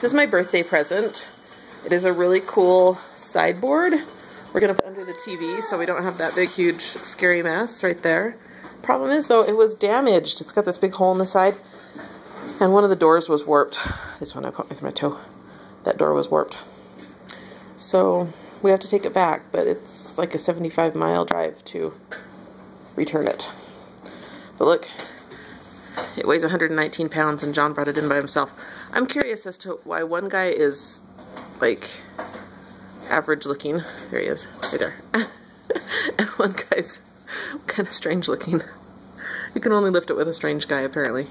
This is my birthday present. It is a really cool sideboard. We're gonna put under the TV so we don't have that big, huge, scary mess right there. Problem is though, it was damaged. It's got this big hole in the side and one of the doors was warped. This one I put with my toe. That door was warped. So we have to take it back, but it's like a 75 mile drive to return it. But look, it weighs 119 pounds and Jon brought it in by himself. I'm curious as to why one guy is like average looking. There he is, right there. and one guy's kind of strange looking. You can only lift it with a strange guy apparently.